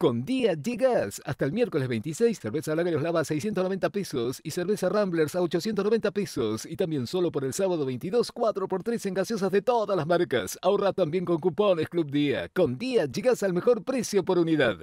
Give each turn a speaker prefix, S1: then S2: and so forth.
S1: Con Día llegas. Hasta el miércoles 26, cerveza Lagarios Lava a 690 pesos y cerveza Ramblers a 890 pesos. Y también solo por el sábado 22, 4x3 en gaseosas de todas las marcas. Ahorra también con cupones Club Día. Con Día llegas al mejor precio por unidad.